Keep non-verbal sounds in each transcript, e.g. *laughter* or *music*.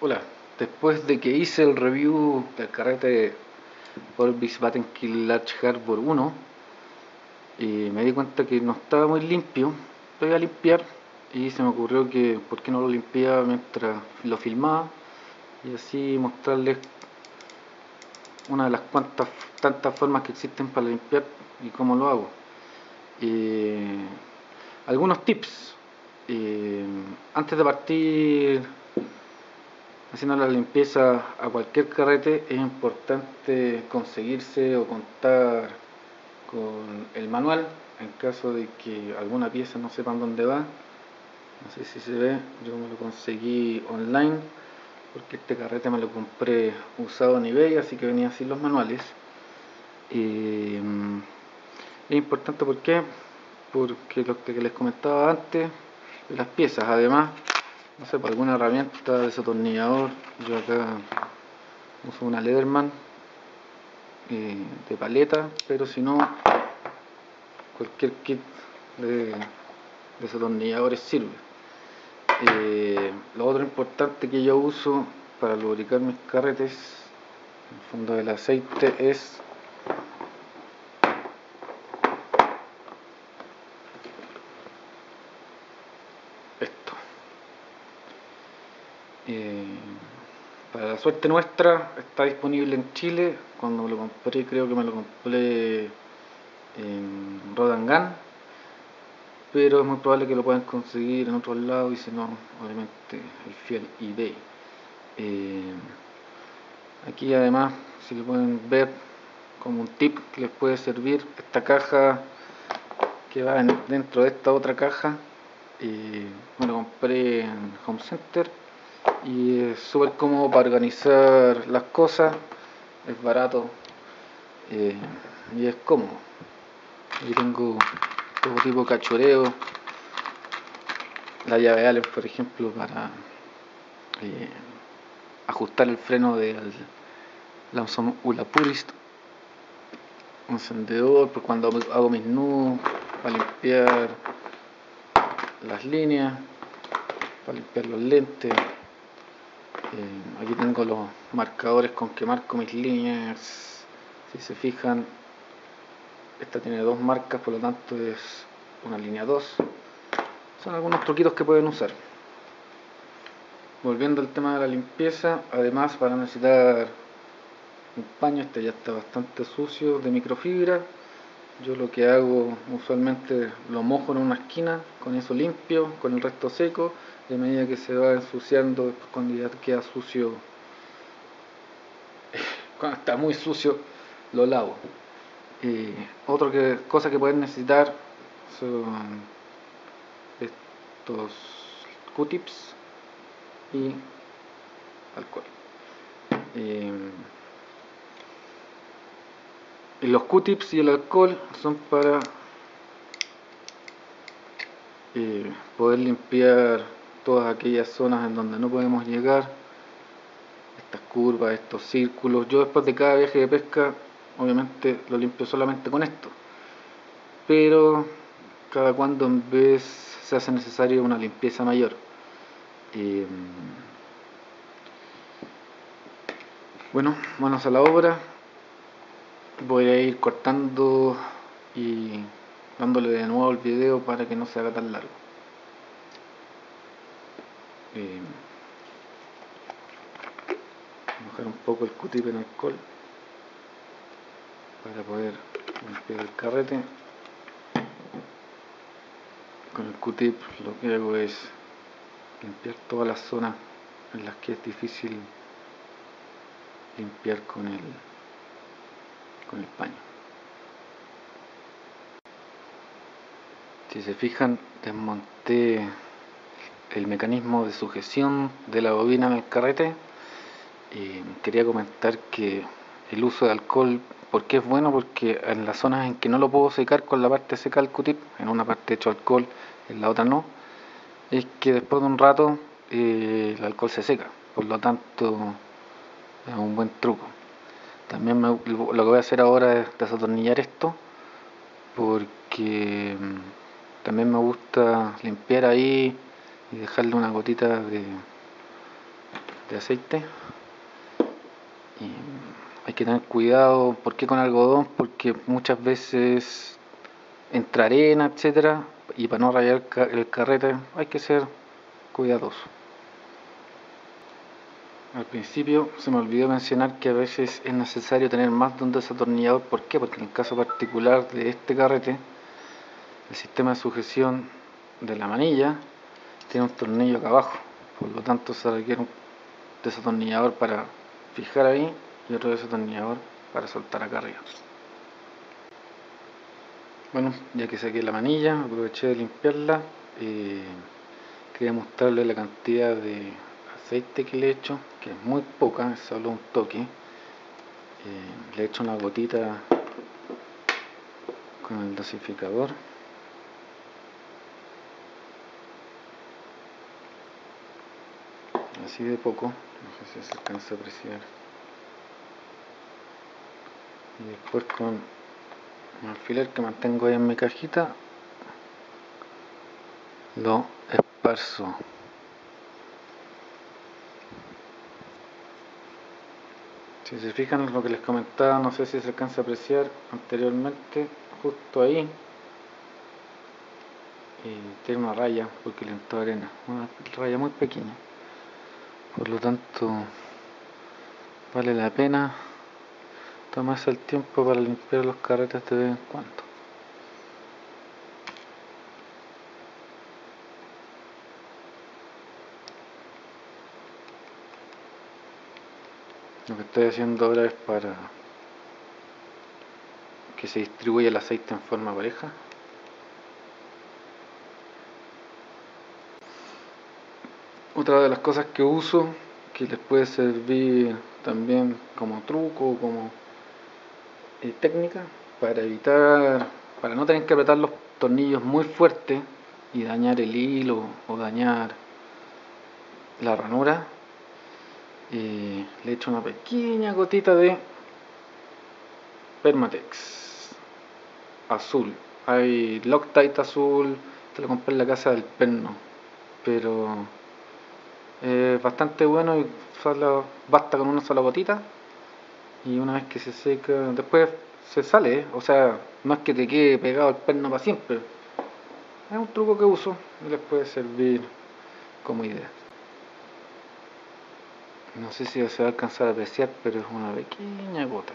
Hola, después de que hice el review del carrete Orbis Battenkill Large Harbor 1 y me di cuenta que no estaba muy limpio, lo iba a limpiar y se me ocurrió que por qué no lo limpiaba mientras lo filmaba y así mostrarles una de las cuantas tantas formas que existen para limpiar y cómo lo hago. algunos tips. antes de partir haciendo la limpieza a cualquier carrete es importante conseguirse o contar con el manual en caso de que alguna pieza no sepan dónde va. No sé si se ve, yo me lo conseguí online porque este carrete me lo compré usado en ebay así que venía sin los manuales. Es importante porque porque lo que les comentaba antes las piezas además no sé, por alguna herramienta de desatornillador, yo acá uso una Leatherman eh, de paleta, pero si no, cualquier kit de desatornilladores sirve. Eh, lo otro importante que yo uso para lubricar mis carretes, en el fondo del aceite, es Eh, para la suerte nuestra está disponible en Chile. Cuando me lo compré, creo que me lo compré en Rodangan. Pero es muy probable que lo puedan conseguir en otros lados y si no, obviamente el fiel eBay. Eh, aquí además, si lo pueden ver como un tip que les puede servir, esta caja que va dentro de esta otra caja, eh, me lo compré en Home Center y es súper cómodo para organizar las cosas, es barato eh, y es cómodo. Aquí tengo todo tipo de cachoreo, la llave Allen por ejemplo para eh, ajustar el freno del Lanson Ula Purist, un encendedor por cuando hago mis nudos, para limpiar las líneas, para limpiar los lentes. Eh, aquí tengo los marcadores con que marco mis líneas. Si se fijan esta tiene dos marcas por lo tanto es una línea 2 son algunos truquitos que pueden usar. Volviendo al tema de la limpieza además van a necesitar un paño este ya está bastante sucio de microfibra yo lo que hago usualmente lo mojo en una esquina con eso limpio con el resto seco de medida que se va ensuciando, cuando ya queda sucio, *laughs* cuando está muy sucio, lo lavo. Y otra que, cosa que pueden necesitar son estos Q-tips y alcohol. y los Q-tips y el alcohol son para eh, poder limpiar todas aquellas zonas en donde no podemos llegar, estas curvas, estos círculos. Yo después de cada viaje de pesca, obviamente lo limpio solamente con esto, pero cada cuando en vez se hace necesaria una limpieza mayor. Eh, bueno, manos a la obra. Voy a ir cortando y dándole de nuevo el video para que no se haga tan largo. Eh, mojar un poco el cutip en alcohol para poder limpiar el carrete con el Q-tip lo que hago es limpiar todas las zonas en las que es difícil limpiar con el con el paño. Si se fijan desmonté el mecanismo de sujeción de la bobina en el carrete quería comentar que el uso de alcohol ¿por qué es bueno? porque en las zonas en que no lo puedo secar con la parte seca del Q-tip en una parte hecho alcohol, en la otra no es que después de un rato eh, el alcohol se seca. Por lo tanto es un buen truco también lo que voy a hacer ahora es desatornillar esto porque mm, también me gusta limpiar ahí y dejarle una gotita de, aceite y hay que tener cuidado ¿por qué con algodón? porque muchas veces entra arena etcétera y para no rayar el carrete hay que ser cuidadoso al principio se me olvidó mencionar que a veces es necesario tener más de un desatornillador. ¿por qué? porque en el caso particular de este carrete el sistema de sujeción de la manilla tiene un tornillo acá abajo. Por lo tanto se requiere un desatornillador para fijar ahí y otro desatornillador para soltar acá arriba. Bueno ya que saqué la manilla aproveché de limpiarla eh, quería mostrarle la cantidad de aceite que le he hecho que es muy poca, es solo un toque eh, le he hecho una gotita con el dosificador así de poco, no sé si se alcanza a apreciar. Y después con un alfiler que mantengo ahí en mi cajita, lo esparzo. Si se fijan en lo que les comentaba, no sé si se alcanza a apreciar anteriormente, justo ahí, tiene una raya porque le entró arena, una raya muy pequeña. Por lo tanto vale la pena tomarse el tiempo para limpiar los carretes de vez en cuando lo que estoy haciendo ahora es para que se distribuya el aceite en forma pareja. Otra de las cosas que uso que les puede servir también como truco como eh, técnica para evitar para no tener que apretar los tornillos muy fuerte y dañar el hilo o dañar la ranura eh, le echo una pequeña gotita de Permatex. Azul. Hay Loctite azul te lo compré en la casa del perno pero eh, bastante bueno y solo, basta con una sola gotita. Y una vez que se seca después se sale o sea no es que te quede pegado el perno para siempre. Es un truco que uso y les puede servir como idea no sé si se va a alcanzar a apreciar pero es una pequeña gota.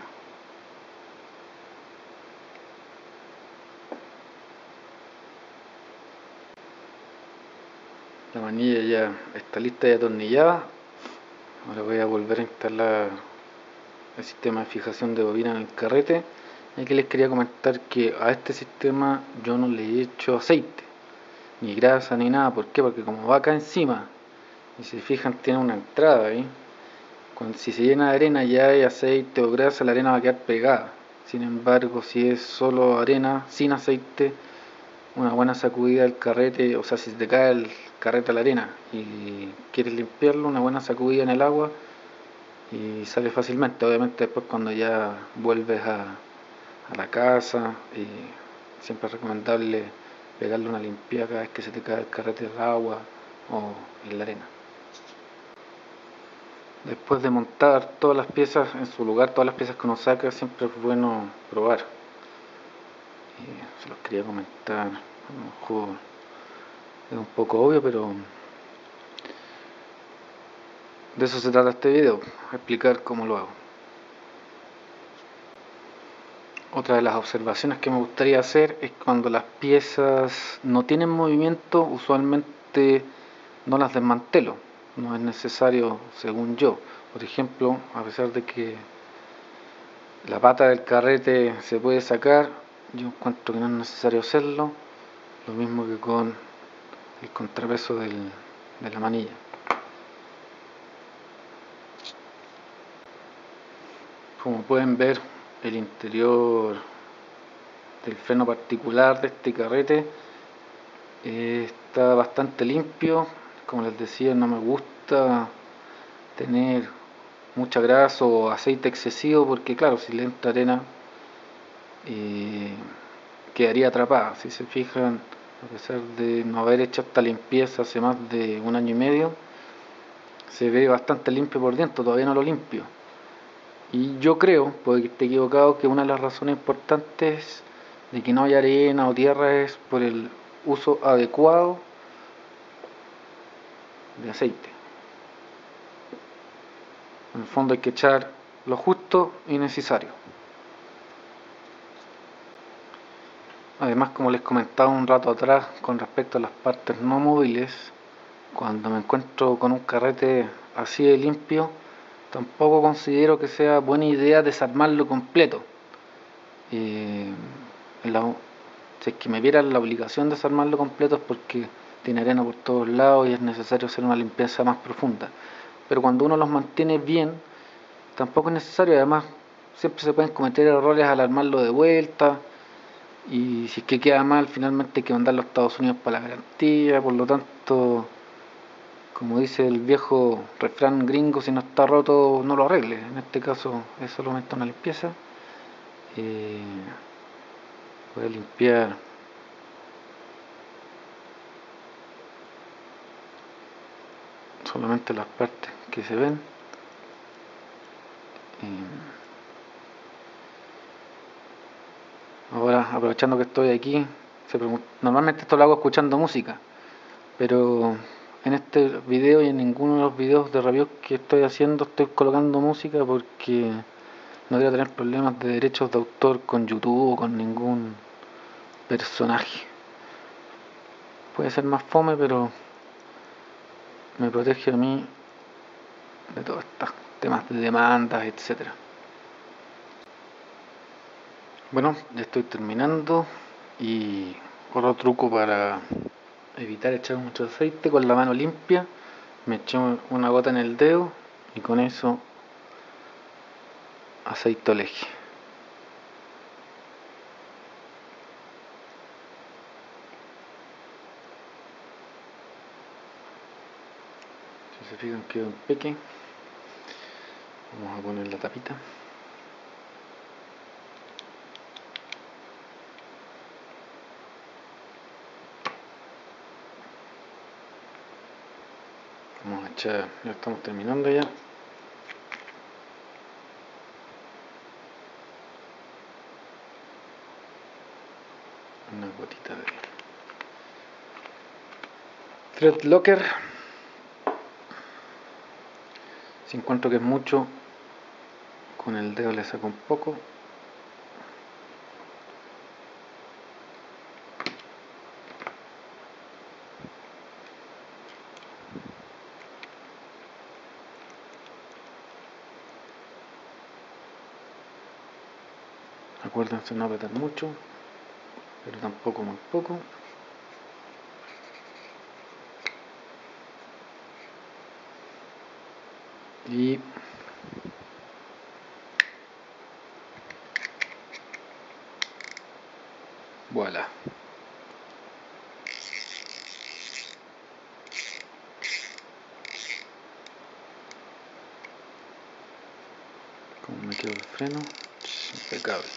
La manilla ya está lista y atornillada. Ahora voy a volver a instalar el sistema de fijación de bobina en el carrete. Y aquí les quería comentar que a este sistema yo no le he hecho aceite ni grasa ni nada, ¿por qué? porque como va acá encima y si se fijan tiene una entrada ahí si se llena de arena ya hay aceite o grasa la arena va a quedar pegada sin embargo si es solo arena sin aceite una buena sacudida del carrete, o sea, si te cae el carrete a la arena y quieres limpiarlo, una buena sacudida en el agua y sale fácilmente. Obviamente después cuando ya vuelves a, la casa, siempre es recomendable pegarle una limpieza cada vez que se te cae el carrete al agua o en la arena. Después de montar todas las piezas en su lugar, todas las piezas que uno saca, siempre es bueno probar. Se los quería comentar. Es un poco obvio pero de eso se trata este video explicar cómo lo hago. Otra de las observaciones que me gustaría hacer es cuando las piezas no tienen movimiento usualmente no las desmantelo no es necesario según yo. Por ejemplo a pesar de que la pata del carrete se puede sacar yo encuentro que no es necesario hacerlo lo mismo que con el contrapeso de la manilla. Como pueden ver el interior del freno particular de este carrete está bastante limpio como les decía no me gusta tener mucha grasa o aceite excesivo porque claro si le entra arena y quedaría atrapada. Si se fijan, a pesar de no haber hecho esta limpieza hace más de un año y medio, se ve bastante limpio por dentro, todavía no lo limpio. Y yo creo, puede que esté equivocado, que una de las razones importantes de que no haya arena o tierra es por el uso adecuado de aceite. En el fondo hay que echar lo justo y necesario. Además, como les comentaba un rato atrás con respecto a las partes no móviles, cuando me encuentro con un carrete así de limpio, tampoco considero que sea buena idea desarmarlo completo. Eh, si es que me vieran la obligación de desarmarlo completo es porque tiene arena por todos lados y es necesario hacer una limpieza más profunda. Pero cuando uno los mantiene bien, tampoco es necesario, además siempre se pueden cometer errores al armarlo de vuelta y si es que queda mal finalmente hay que mandarlo a Estados Unidos para la garantía, por lo tanto como dice el viejo refrán gringo, si no está roto no lo arregle. En este caso es solamente una limpieza. Eh, voy a limpiar solamente las partes que se ven. Ahora aprovechando que estoy aquí, normalmente esto lo hago escuchando música, pero en este video y en ninguno de los videos de reviews que estoy haciendo estoy colocando música porque no quiero tener problemas de derechos de autor con YouTube o con ningún personaje. Puede ser más fome, pero me protege a mí de todos estos temas de demandas, etcétera. Bueno, ya estoy terminando y otro truco para evitar echar mucho aceite con la mano limpia me eché una gota en el dedo y con eso aceito el eje fijan quedó vamos a poner la tapita. Vamos a echar ya estamos terminando ya. Una gotita de thread locker si encuentro que es mucho. Con el dedo le saco un poco. Acuérdense no apretar mucho pero tampoco muy poco y voilà como me quedo el freno impecable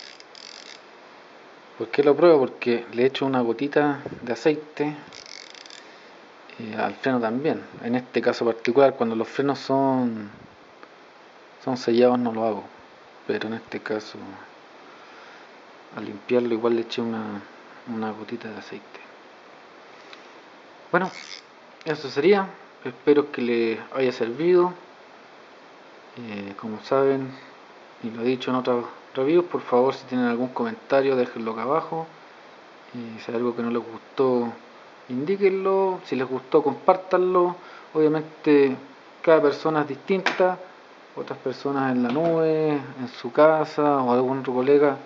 ¿Por qué lo pruebo? Porque le echo una gotita de aceite eh, al freno también. En este caso particular, cuando los frenos son, son sellados no lo hago. Pero en este caso, al limpiarlo igual le eché una, una gotita de aceite. Bueno, eso sería. Espero que les haya servido. Eh, como saben, y lo he dicho en otras reviews, por favor si tienen algún comentario déjenlo acá abajo. Y si hay algo que no les gustó, indíquenlo. Si les gustó, compártanlo. Obviamente cada persona es distinta. Otras personas en la nube, en su casa o algún otro colega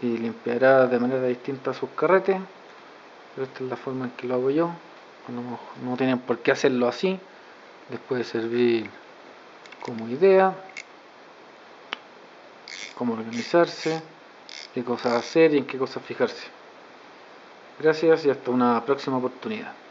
y limpiará de manera distinta sus carretes. Pero esta es la forma en que lo hago yo. No, tienen por qué hacerlo así. Les puede servir como idea cómo organizarse, qué cosas hacer y en qué cosas fijarse. Gracias y hasta una próxima oportunidad.